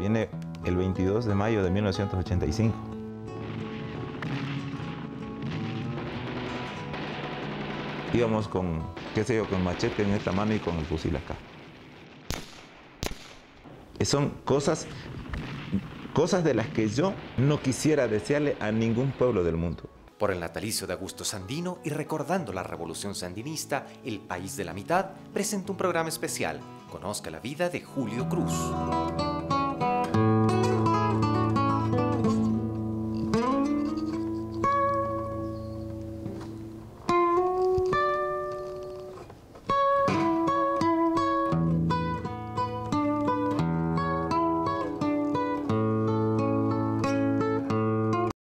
Viene el 22 de mayo de 1985. Íbamos con, qué sé yo, con machete en esta mano y con el fusil acá. Eh, son cosas, cosas de las que yo no quisiera desearle a ningún pueblo del mundo. Por el natalicio de Augusto Sandino y recordando la revolución sandinista, El País de la Mitad presenta un programa especial. Conozca la vida de Julio Cruz.